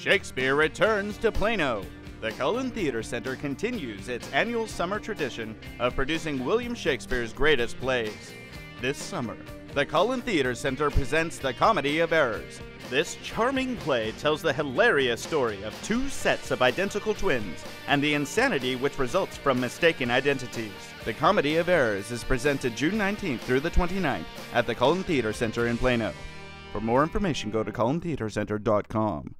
Shakespeare returns to Plano. The Collin Theater Center continues its annual summer tradition of producing William Shakespeare's greatest plays. This summer, the Collin Theater Center presents The Comedy of Errors. This charming play tells the hilarious story of two sets of identical twins and the insanity which results from mistaken identities. The Comedy of Errors is presented June 19th through the 29th at the Collin Theater Center in Plano. For more information, go to collintheatercenter.com.